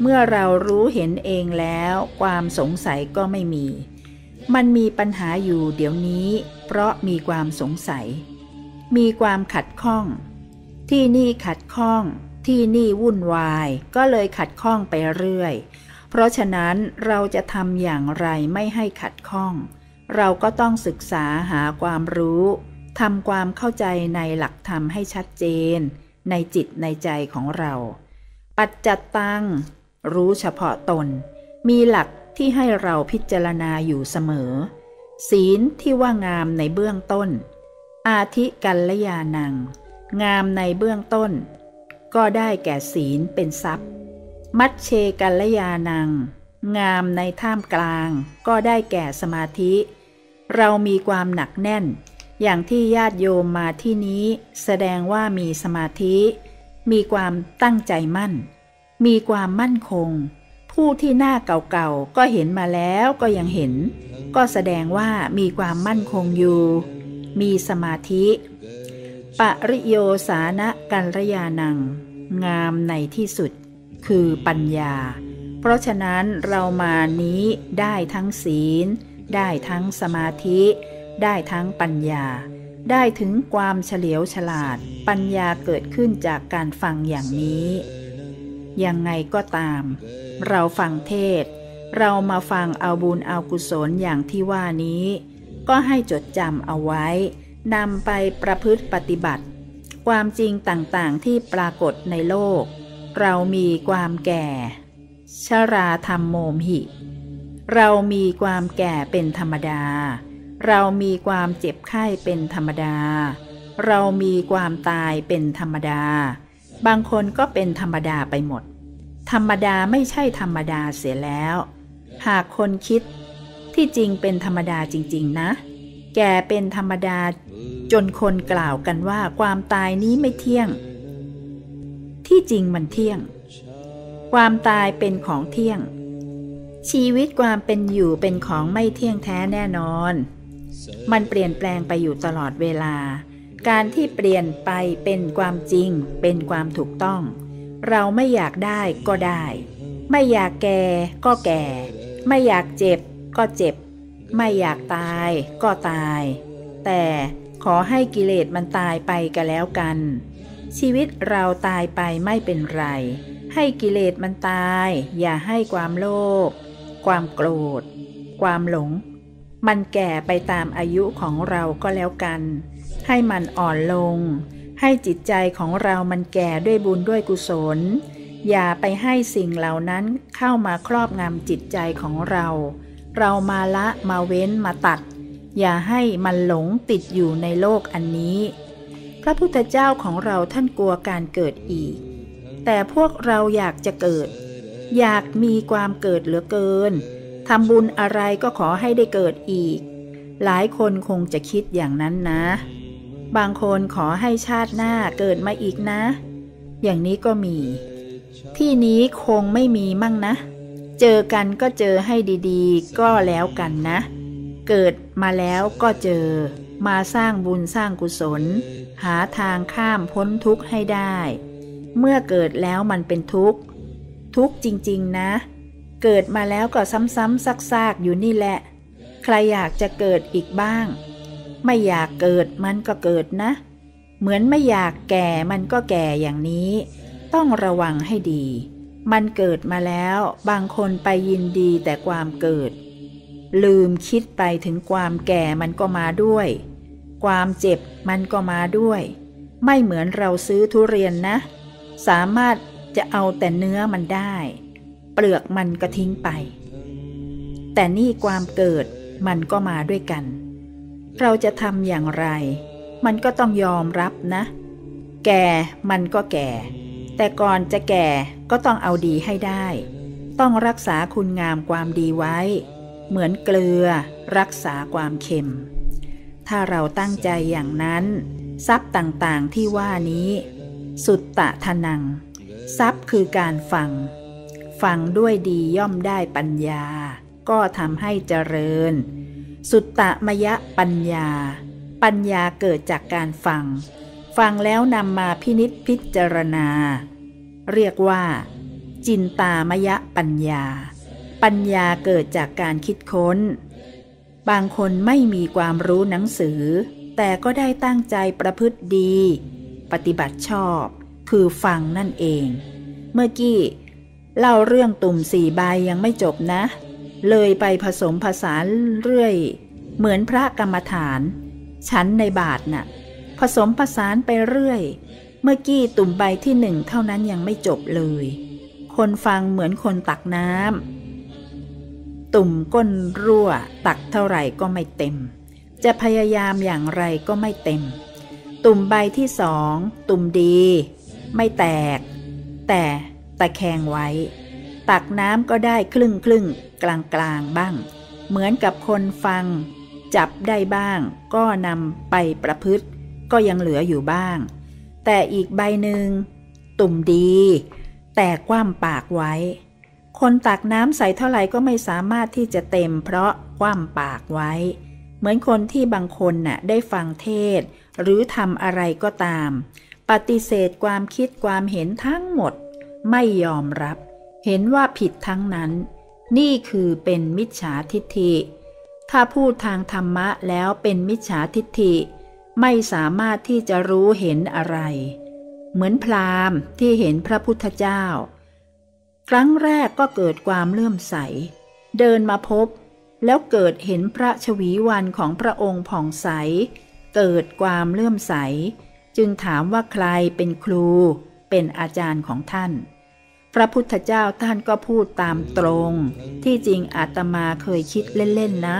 เมื่อเรารู้เห็นเองแล้ว ความสงสัยก็ไม่มี มันมีปัญหาอยู่เดี๋ยวนี้ เพราะมีความสงสัย มีความขัดข้อง ที่นี่ขัดข้อง ที่นี่วุ่นวาย ก็เลยขัดข้องไปเรื่อย เพราะฉะนั้นเราจะทำอย่างไรไม่ให้ขัดข้อง เราก็ต้องศึกษาหาความรู้ทำความเข้าใจในหลักธรรมให้ชัดเจน ในจิตในใจของเรา ปัจจัตตัง รู้เฉพาะตน มีหลักที่ให้เราพิจารณาอยู่เสมอ ศีลที่ว่างามในเบื้องต้น อาทิกัลยานัง งามในเบื้องต้น ก็ได้แก่ศีลเป็นทรัพย์ มัชเชกัลยานัง งามในท่ามกลาง ก็ได้แก่สมาธิ เรามีความหนักแน่น อย่างที่ญาติโยมมาที่นี้ แสดงว่ามีสมาธิ มีความตั้งใจมั่น มีความมั่นคง ผู้ที่หน้าเก่าๆก็เห็นมาแล้วก็ยังเห็น ก็แสดงว่ามีความมั่นคงอยู่ มีสมาธิ ปริโยสานะกัลยานัง งามในที่สุด คือปัญญา เพราะฉะนั้นเรามานี้ได้ทั้งศีล ได้ทั้งสมาธิ ได้ทั้งปัญญาได้ถึงความเฉลียวฉลาด ปัญญาเกิดขึ้นจากการฟังอย่างนี้ ยังไงก็ตาม เราฟังเทศ เรามาฟังเอาบุญเอากุศลอย่างที่ว่านี้ ก็ให้จดจำเอาไว้นำไปประพฤติปฏิบัติ ความจริงต่างๆที่ปรากฏในโลก เรามีความแก่ ชราธรรมโมมหิ เรามีความแก่เป็นธรรมดา เรามีความเจ็บไข้เป็นธรรมดา เรามีความตายเป็นธรรมดา บางคนก็เป็นธรรมดาไปหมด ธรรมดาไม่ใช่ธรรมดาเสียแล้ว หากคนคิดที่จริงเป็นธรรมดาจริง ๆ นะ แกเป็นธรรมดา จนคนกล่าวกันว่าความตายนี้ไม่เที่ยง ที่จริงมันเที่ยง ความตายเป็นของเที่ยง ชีวิตความเป็นอยู่เป็นของไม่เที่ยงแท้แน่นอน มันเปลี่ยนแปลงไปอยู่ตลอดเวลา การที่เปลี่ยนไปเป็นความจริง เป็นความถูกต้อง เราไม่อยากได้ก็ได้ ไม่อยากแก่ก็แก่ ไม่อยากเจ็บก็เจ็บ ไม่อยากตายก็ตาย แต่ขอให้กิเลสมันตายไปกันแล้วกัน ชีวิตเราตายไปไม่เป็นไร ให้กิเลสมันตาย อย่าให้ความโลภความโกรธ ความหลง มันแก่ไปตามอายุของเราก็แล้วกัน ให้มันอ่อนลง ให้จิตใจของเรามันแก่ด้วยบุญด้วยกุศล อย่าไปให้สิ่งเหล่านั้นเข้ามาครอบงำจิตใจของเรา เรามาละมาเว้นมาตัด อย่าให้มันหลงติดอยู่ในโลกอันนี้ พระพุทธเจ้าของเราท่านกลัวการเกิดอีก แต่พวกเราอยากจะเกิด อยากมีความเกิดเหลือเกินทำบุญอะไรก็ขอให้ได้เกิดอีก หลายคนคงจะคิดอย่างนั้นนะ บางคนขอให้ชาติหน้าเกิดมาอีกนะ อย่างนี้ก็มี ที่นี้คงไม่มีมั่งนะ เจอกันก็เจอให้ดีๆ ก็แล้วกันนะ เกิดมาแล้วก็เจอ มาสร้างบุญสร้างกุศล หาทางข้ามพ้นทุกข์ให้ได้ เมื่อเกิดแล้วมันเป็นทุกข์ ทุกข์จริงๆนะ เกิดมาแล้วก็ซ้ำๆซากๆอยู่นี่แหละ ใครอยากจะเกิดอีกบ้าง ไม่อยากเกิดมันก็เกิดนะ เหมือนไม่อยากแก่มันก็แก่อย่างนี้ ต้องระวังให้ดี มันเกิดมาแล้วบางคนไปยินดีแต่ความเกิด ลืมคิดไปถึงความแก่มันก็มาด้วย ความเจ็บมันก็มาด้วย ไม่เหมือนเราซื้อทุเรียนนะ สามารถจะเอาแต่เนื้อมันได้ เปลือกมันก็ทิ้งไป แต่นี่ความเกิดมันก็มาด้วยกัน เราจะทำอย่างไร มันก็ต้องยอมรับนะ แก่มันก็แก่ แต่ก่อนจะแก่ก็ต้องเอาดีให้ได้ ต้องรักษาคุณงามความดีไว้ เหมือนเกลือ รักษาความเค็ม ถ้าเราตั้งใจอย่างนั้น ทรัพย์ต่างๆที่ว่านี้ สุตตะทนัง ทรัพย์คือการฟัง ฟังด้วยดีย่อมได้ปัญญา ก็ทำให้เจริญ สุตตะมยะปัญญา ปัญญาเกิดจากการฟัง ฟังแล้วนำมาพินิษพิจารณา เรียกว่า จินตามยะปัญญา ปัญญาเกิดจากการคิดค้น บางคนไม่มีความรู้หนังสือ แต่ก็ได้ตั้งใจประพฤติดี ปฏิบัติชอบ คือฟังนั่นเอง เมื่อกี้เล่าเรื่องตุ่มสี่ใบยังไม่จบนะ เลยไปผสมผสานเรื่อย เหมือนพระกรรมฐาน ชั้นในบาทน่ะ ผสมผสานไปเรื่อย เมื่อกี้ตุ่มใบที่หนึ่งเท่านั้นยังไม่จบเลย คนฟังเหมือนคนตักน้ำตุ่มก้นรั่ว ตักเท่าไหร่ก็ไม่เต็ม จะพยายามอย่างไรก็ไม่เต็ม ตุ่มใบที่สอง ตุ่มดี ไม่แตก แต่ตะแคงไว้ ตักน้ำก็ได้ครึ่งครึ่งกลางกลางบ้าง เหมือนกับคนฟัง จับได้บ้าง ก็นำไปประพฤติ ก็ยังเหลืออยู่บ้าง แต่อีกใบหนึ่งตุ่มดี แต่คว่ำปากไว้ คนตักน้ำใส่เท่าไหร่ก็ไม่สามารถที่จะเต็มเพราะคว่ำปากไว้ เหมือนคนที่บางคนน่ะได้ฟังเทศ หรือทำอะไรก็ตาม ปฏิเสธความคิดความเห็นทั้งหมด ไม่ยอมรับ เห็นว่าผิดทั้งนั้น นี่คือเป็นมิจฉาทิฏฐิ ถ้าพูดทางธรรมะแล้วเป็นมิจฉาทิฏฐิ ไม่สามารถที่จะรู้เห็นอะไร เหมือนพราหมณ์ที่เห็นพระพุทธเจ้า ครั้งแรกก็เกิดความเลื่อมใส เดินมาพบ แล้วเกิดเห็นพระชวีวันของพระองค์ผ่องใส เกิดความเลื่อมใส จึงถามว่าใครเป็นครู เป็นอาจารย์ของท่าน พระพุทธเจ้าท่านก็พูดตามตรง ที่จริงอาตมาเคยคิดเล่นๆนะ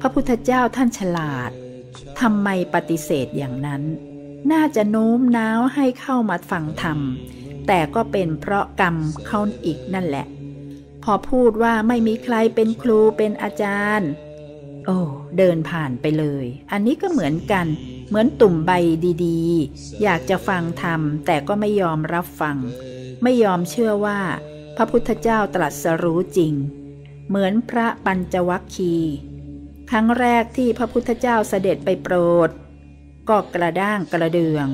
พระพุทธเจ้าท่านฉลาดทำไมปฏิเสธอย่างนั้น น่าจะโน้มน้าวให้เข้ามาฟังธรรม แต่ก็เป็นเพราะกรรมเขาอีกนั่นแหละ พอพูดว่าไม่มีใครเป็นครูเป็นอาจารย์ โอ้ เดินผ่านไปเลย อันนี้ก็เหมือนกัน เหมือนตุ่มใบดีๆ อยากจะฟังธรรมแต่ก็ไม่ยอมรับฟัง ไม่ยอมเชื่อว่า พระพุทธเจ้าตรัสรู้จริง เหมือนพระปัญจวัคคี ครั้งแรกที่พระพุทธเจ้าเสด็จไปโปรด ก็กระด้างกระเดือง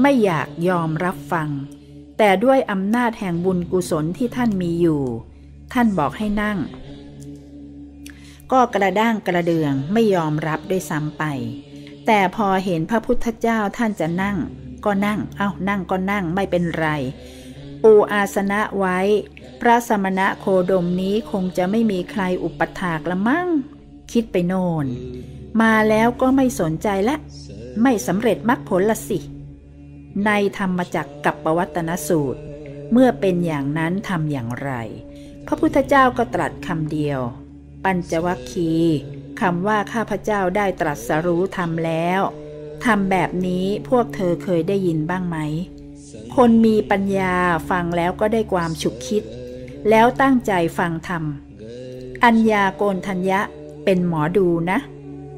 ไม่อยากยอมรับฟัง แต่ด้วยอำนาจแห่งบุญกุศลที่ท่านมีอยู่ ท่านบอกให้นั่ง ก็กระด้างกระเดืองไม่ยอมรับด้วยซ้ำไป แต่พอเห็นพระพุทธเจ้าท่านจะนั่งก็นั่ง เอา้านั่งก็นั่งไม่เป็นไร ปูอาสนะไว้ พระสมณะโคดมนี้คงจะไม่มีใครอุปถากละมั่ง คิดไปโน่น มาแล้วก็ไม่สนใจละ ไม่สำเร็จมรรคผลละสิ ในธรรมจักกับปวัตนสูตร เมื่อเป็นอย่างนั้นทำอย่างไร พระพุทธเจ้าก็ตรัสคำเดียว ปัญจวัคคีคำว่าข้าพเจ้าได้ตรัสรู้ทำแล้วทำแบบนี้พวกเธอเคยได้ยินบ้างไหม คนมีปัญญาฟังแล้วก็ได้ความฉุกคิด แล้วตั้งใจฟังธรรม อัญญาโกนทัญญะเป็นหมอดูนะ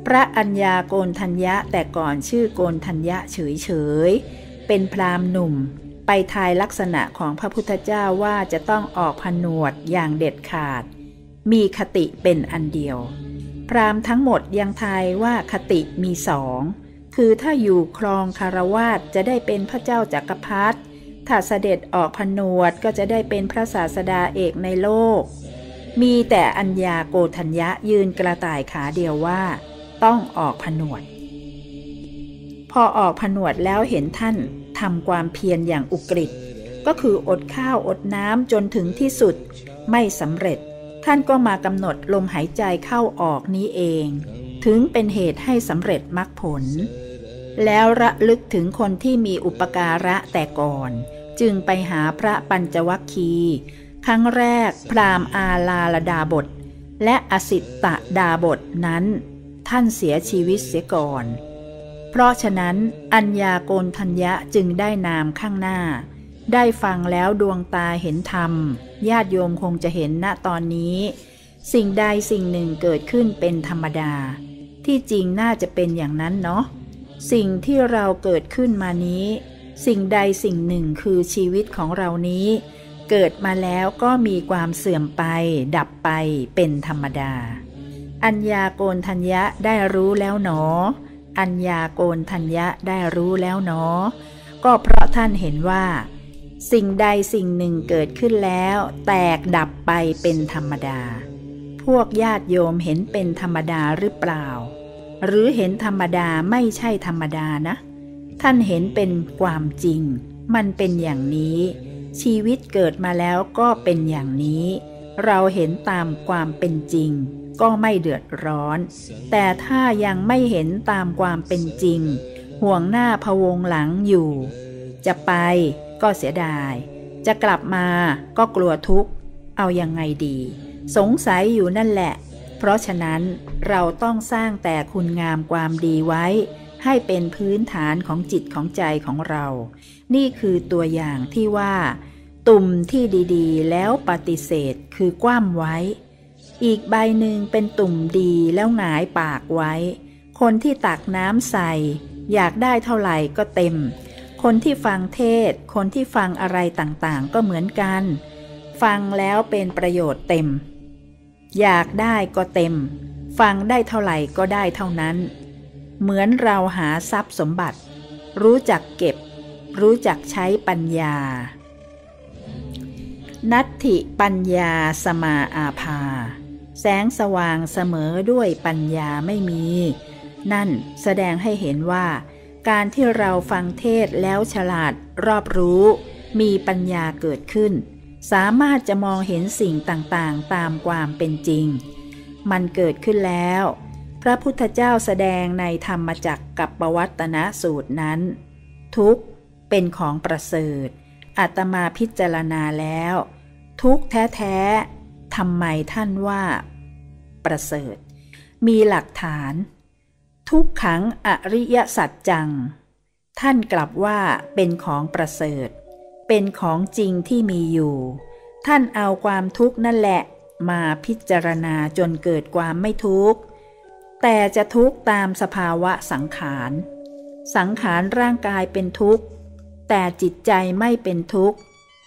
พระอัญญาโกนทัญญะแต่ก่อนชื่อโกนทัญญะเฉยๆ เป็นพราหมณ์หนุ่ม ไปทายลักษณะของพระพุทธเจ้าว่าจะต้องออกผนวดอย่างเด็ดขาด มีคติเป็นอันเดียว พราหมณ์ทั้งหมดยังทายว่าคติมีสอง คือถ้าอยู่ครองคารวาสจะได้เป็นพระเจ้าจากักรพรรดิถ้าเสด็จออกผนวดก็จะได้เป็นพระศาสดาเอกในโลก มีแต่อัญญาโกธัญญะยืนกระต่ายขาเดียวว่า ต้องออกผนวด พอออกผนวดแล้วเห็นท่านทำความเพียรอย่างอุกฤษก็คืออดข้าวอดน้ำจนถึงที่สุด ไม่สำเร็จ ท่านก็มากำหนดลมหายใจเข้าออกนี้เอง ถึงเป็นเหตุให้สำเร็จมรรคผล แล้วระลึกถึงคนที่มีอุปการะแต่ก่อน จึงไปหาพระปัญจวัคคี ครั้งแรกพราหมณ์อาลาลดาบท และอสิตตดาบทนั้น ท่านเสียชีวิตเสียก่อน เพราะฉะนั้น อัญญาโกนทัญญะจึงได้นามข้างหน้า ได้ฟังแล้วดวงตาเห็นธรรม ญาติโยมคงจะเห็นณตอนนี้สิ่งใดสิ่งหนึ่งเกิดขึ้นเป็นธรรมดา ที่จริงน่าจะเป็นอย่างนั้นเนาะสิ่งที่เราเกิดขึ้นมานี้ สิ่งใดสิ่งหนึ่งคือชีวิตของเรานี้ เกิดมาแล้วก็มีความเสื่อมไป ดับไปเป็นธรรมดา อัญญาโกนทัญญะได้รู้แล้วหนอ อัญญาโกนทัญญะได้รู้แล้วหนอ ก็เพราะท่านเห็นว่า สิ่งใดสิ่งหนึ่งเกิดขึ้นแล้ว แตกดับไปเป็นธรรมดา พวกญาติโยมเห็นเป็นธรรมดาหรือเปล่า หรือเห็นธรรมดาไม่ใช่ธรรมดานะ ท่านเห็นเป็นความจริง มันเป็นอย่างนี้ ชีวิตเกิดมาแล้วก็เป็นอย่างนี้ เราเห็นตามความเป็นจริง ก็ไม่เดือดร้อน แต่ถ้ายังไม่เห็นตามความเป็นจริง ห่วงหน้าพวงหลังอยู่ จะไปก็เสียดาย จะกลับมาก็กลัวทุกข์ เอายังไงดี สงสัยอยู่นั่นแหละ เพราะฉะนั้นเราต้องสร้างแต่คุณงามความดีไว้ ให้เป็นพื้นฐานของจิตของใจของเรา นี่คือตัวอย่างที่ว่า ตุ่มที่ดีๆ แล้วปฏิเสธคือกว้ามไว้ อีกใบหนึ่งเป็นตุ่มดีแล้วหงายปากไว้ คนที่ตักน้ำใส่ อยากได้เท่าไหร่ก็เต็ม คนที่ฟังเทศ คนที่ฟังอะไรต่างๆ ก็เหมือนกัน ฟังแล้วเป็นประโยชน์เต็ม อยากได้ก็เต็ม ฟังได้เท่าไหร่ก็ได้เท่านั้น เหมือนเราหาทรัพย์สมบัติ รู้จักเก็บ รู้จักใช้ปัญญา นัตถิปัญญาสมาอาภา แสงสว่างเสมอด้วยปัญญาไม่มี นั่นแสดงให้เห็นว่า การที่เราฟังเทศแล้วฉลาดรอบรู้ มีปัญญาเกิดขึ้น สามารถจะมองเห็นสิ่งต่างๆ ตามความเป็นจริง มันเกิดขึ้นแล้ว พระพุทธเจ้าแสดงในธรรมจักรกับปวัตนสูตรนั้น ทุกเป็นของประเสริฐอาตมาพิจารณาแล้ว ทุกแท้ๆทำไมท่านว่า ประเสริฐ มีหลักฐาน ทุกขังอริยสัจจัง ท่านกลับว่าเป็นของประเสริฐ เป็นของจริงที่มีอยู่ ท่านเอาความทุกข์นั่นแหละ มาพิจารณาจนเกิดความไม่ทุกข์ แต่จะทุกข์ตามสภาวะสังขาร สังขารร่างกายเป็นทุกข์ แต่จิตใจไม่เป็นทุกข์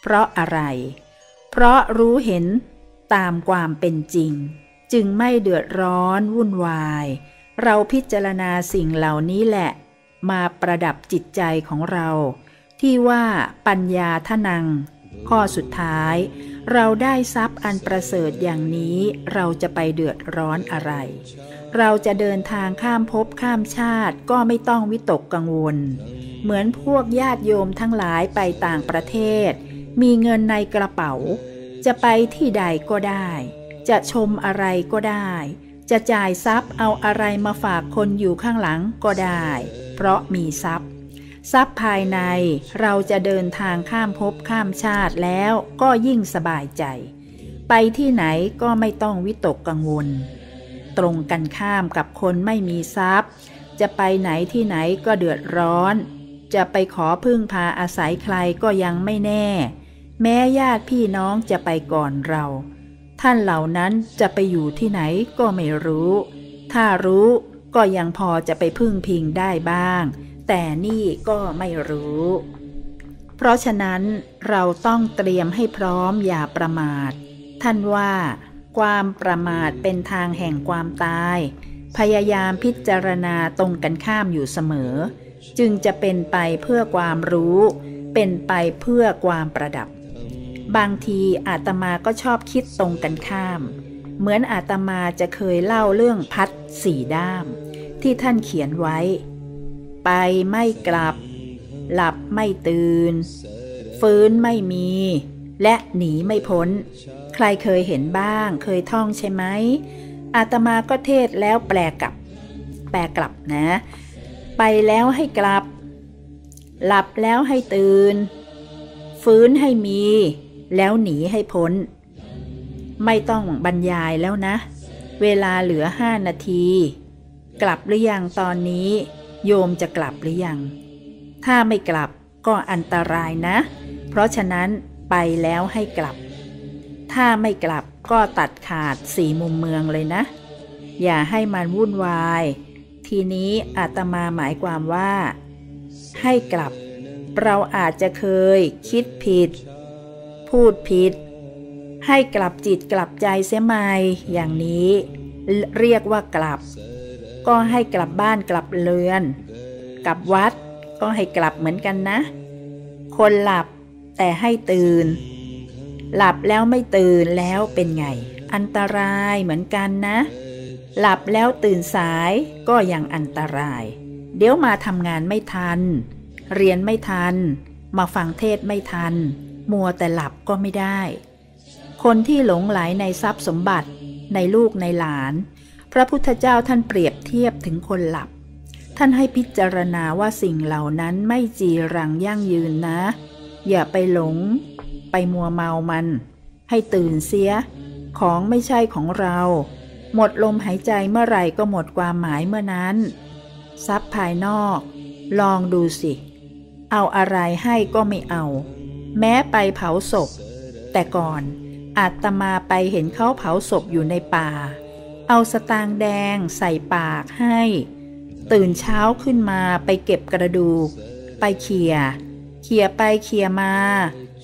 เพราะอะไร เพราะรู้เห็นตามความเป็นจริง จึงไม่เดือดร้อนวุ่นวาย เราพิจารณาสิ่งเหล่านี้แหละ มาประดับจิตใจของเรา ที่ว่าปัญญาทนัง ข้อสุดท้าย เราได้ทรัพย์อันประเสริฐอย่างนี้เราจะไปเดือดร้อนอะไร เราจะเดินทางข้ามภพข้ามชาติก็ไม่ต้องวิตกกังวล เหมือนพวกญาติโยมทั้งหลายไปต่างประเทศ มีเงินในกระเป๋า จะไปที่ใดก็ได้ จะชมอะไรก็ได้จะจ่ายทรัพย์เอาอะไรมาฝากคนอยู่ข้างหลังก็ได้ เพราะมีทรัพย์ ทรัพย์ภายในเราจะเดินทางข้ามภพข้ามชาติแล้วก็ยิ่งสบายใจ ไปที่ไหนก็ไม่ต้องวิตกกังวล ตรงกันข้ามกับคนไม่มีทรัพย์ จะไปไหนที่ไหนก็เดือดร้อน จะไปขอพึ่งพาอาศัยใครก็ยังไม่แน่ แม้ญาติพี่น้องจะไปก่อนเรา ท่านเหล่านั้นจะไปอยู่ที่ไหนก็ไม่รู้ ถ้ารู้ก็ยังพอจะไปพึ่งพิงได้บ้าง แต่นี่ก็ไม่รู้ เพราะฉะนั้นเราต้องเตรียมให้พร้อมอย่าประมาท ท่านว่า ความประมาทเป็นทางแห่งความตาย พยายามพิจารณาตรงกันข้ามอยู่เสมอ จึงจะเป็นไปเพื่อความรู้ เป็นไปเพื่อความประดับ บางทีอาตมาก็ชอบคิดตรงกันข้าม เหมือนอาตมาจะเคยเล่าเรื่องพัดสี่ด้าม ที่ท่านเขียนไว้ ไปไม่กลับ หลับไม่ตื่น ฟื้นไม่มี และหนีไม่พ้น ใครเคยเห็นบ้าง เคยท่องใช่ไหมอาตมาก็เทศแล้วแปลกลับ แปลกลับนะ ไปแล้วให้กลับ หลับแล้วให้ตื่น ฟื้นให้มี แล้วหนีให้พ้น ไม่ต้องบรรยายแล้วนะ เวลาเหลือห้านาที กลับหรือยังตอนนี้ โยมจะกลับหรือยัง ถ้าไม่กลับก็อันตรายนะ เพราะฉะนั้นไปแล้วให้กลับ ถ้าไม่กลับก็ตัดขาดสี่มุมเมืองเลยนะ อย่าให้มันวุ่นวาย ทีนี้อาตมาหมายความว่า ให้กลับ เราอาจจะเคย คิดผิด พูดผิด ให้กลับจิตกลับใจเสียใหม่อย่างนี้ เรียกว่ากลับ ก็ให้กลับบ้านกลับเรือน กลับวัดก็ให้กลับเหมือนกันนะ คนหลับแต่ให้ตื่น หลับแล้วไม่ตื่นแล้วเป็นไง อันตรายเหมือนกันนะ หลับแล้วตื่นสายก็ยังอันตราย เดี๋ยวมาทำงานไม่ทัน เรียนไม่ทัน มาฟังเทศไม่ทัน มัวแต่หลับก็ไม่ได้ คนที่หลงไหลในทรัพย์สมบัติในลูกในหลาน ระพุทธเจ้าท่านเปรียบเทียบถึงคนหลับ ท่านให้พิจารณาว่าสิ่งเหล่านั้นไม่จีรังยั่งยืนนะ อย่าไปหลง ไปมัวเมามัน ให้ตื่นเสีย ของไม่ใช่ของเรา หมดลมหายใจเมื่อไหร่ก็หมดความหมายเมื่อนั้น ทรัพย์ภายนอก ลองดูสิ เอาอะไรให้ก็ไม่เอา แม้ไปเผาศพ แต่ก่อนอาตมาไปเห็นเขาเผาศพอยู่ในป่า เอาสตางค์แดงใส่ปากให้ ตื่นเช้าขึ้นมาไปเก็บกระดูก ไปเขี่ย เขี่ยไปเขี่ยมา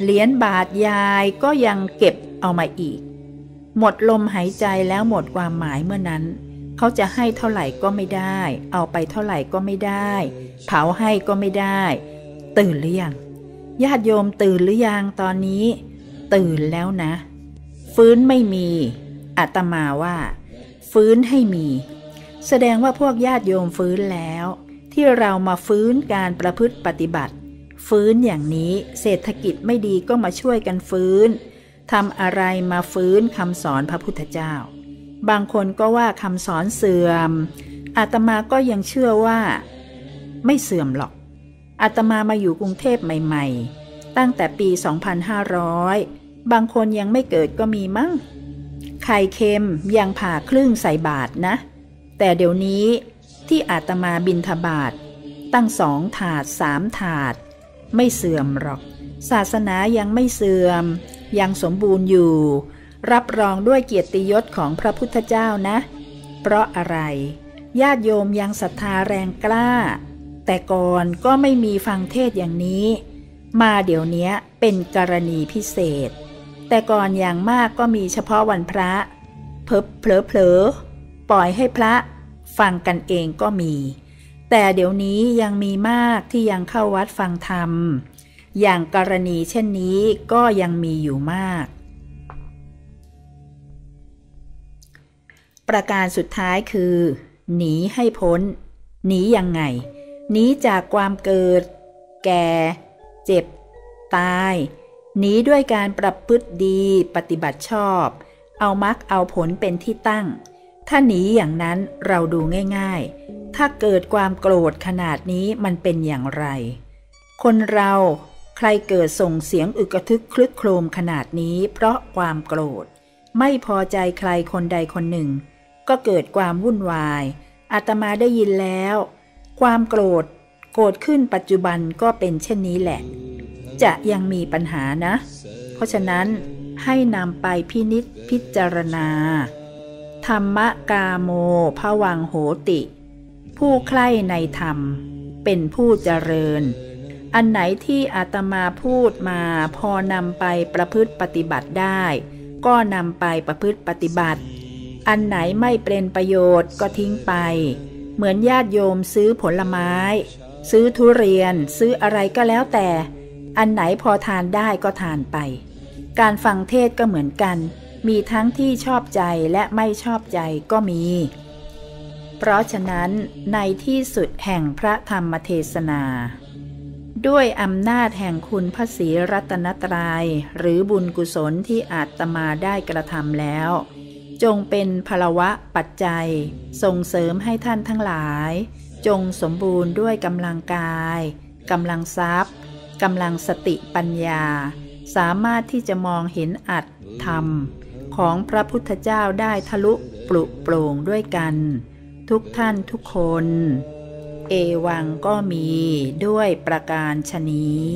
เหรียญบาทยายก็ยังเก็บเอามาอีก หมดลมหายใจแล้วหมดความหมายเมื่อนั้น เขาจะให้เท่าไหร่ก็ไม่ได้ เอาไปเท่าไหร่ก็ไม่ได้ เผาให้ก็ไม่ได้ ตื่นหรือยังญาติโยมตื่นหรือยังตอนนี้ ตื่นแล้วนะ ฟื้นไม่มีอาตมาว่า ฟื้นให้มี แสดงว่าพวกญาติโยมฟื้นแล้ว ที่เรามาฟื้นการประพฤติปฏิบัติ ฟื้นอย่างนี้เศรษฐกิจไม่ดีก็มาช่วยกันฟื้นทำอะไรมาฟื้นคำสอนพระพุทธเจ้า บางคนก็ว่าคำสอนเสื่อม อาตมาก็ยังเชื่อว่า ไม่เสื่อมหรอก อาตมามาอยู่กรุงเทพใหม่ ๆ ตั้งแต่ปี 2500 บางคนยังไม่เกิดก็มีมั้ง ไข่เค็มยังผ่าครึ่งใส่บาทนะ แต่เดี๋ยวนี้ที่อาตมาบินทบาท ตั้งสองถาดสามถาด ไม่เสื่อมหรอก ศาสนายังไม่เสื่อม ยังสมบูรณ์อยู่ รับรองด้วยเกียรติยศของพระพุทธเจ้านะ เพราะอะไร ญาติโยมยังศรัทธาแรงกล้า แต่ก่อนก็ไม่มีฟังเทศอย่างนี้ มาเดี๋ยวนี้เป็นกรณีพิเศษ แต่ก่อนอย่างมากก็มีเฉพาะวันพระ เพิบเผลอเผลอปล่อยให้พระ ฟังกันเองก็มี แต่เดี๋ยวนี้ยังมีมากที่ยังเข้าวัดฟังธรรม อย่างกรณีเช่นนี้ก็ยังมีอยู่มาก ประการสุดท้ายคือ หนีให้พ้น หนียังไง หนีจากความเกิด แก่ เจ็บ ตาย หนีด้วยการปรับพฤติดีปฏิบัติชอบ เอามักเอาผลเป็นที่ตั้ง ถ้าหนีอย่างนั้นเราดูง่าย ๆ ถ้าเกิดความโกรธขนาดนี้มันเป็นอย่างไร คนเราใครเกิดส่งเสียงอึกระทึกคลึกโครมขนาดนี้เพราะความโกรธ ไม่พอใจใครคนใดคนหนึ่ง ก็เกิดความวุ่นวาย อาตมาได้ยินแล้ว ความโกรธ โกรธขึ้นปัจจุบันก็เป็นเช่นนี้แหละ จะยังมีปัญหานะ เพราะฉะนั้นให้นำไปพินิษพิจารณา ธรรมกาโมภวังโหติ ผู้ใคร่ในธรรม เป็นผู้เจริญ อันไหนที่อาตมาพูดมาพอนำไปประพฤติปฏิบัติได้ ก็นำไปประพฤติปฏิบัติ อันไหนไม่เป็นประโยชน์ก็ทิ้งไป เหมือนญาติโยมซื้อผลไม้ ซื้อทุเรียน ซื้ออะไรก็แล้วแต่ อันไหนพอทานได้ก็ทานไป การฟังเทศก็เหมือนกัน มีทั้งที่ชอบใจและไม่ชอบใจก็มี เพราะฉะนั้นในที่สุดแห่งพระธรรมเทศนา ด้วยอำนาจแห่งคุณพระศรีรัตนตรยัยหรือบุญกุศลที่อาตมาได้กระทำแล้ว จงเป็นพลวะปัจจัย ส่งเสริมให้ท่านทั้งหลาย จงสมบูรณ์ด้วยกำลังกายกำลังทรัพย์ กำลังสติปัญญา สามารถที่จะมองเห็นอัตธรรม ของพระพุทธเจ้าได้ทะลุปลุโปร่งด้วยกัน ทุกท่านทุกคน เอวังก็มีด้วยประการชนี้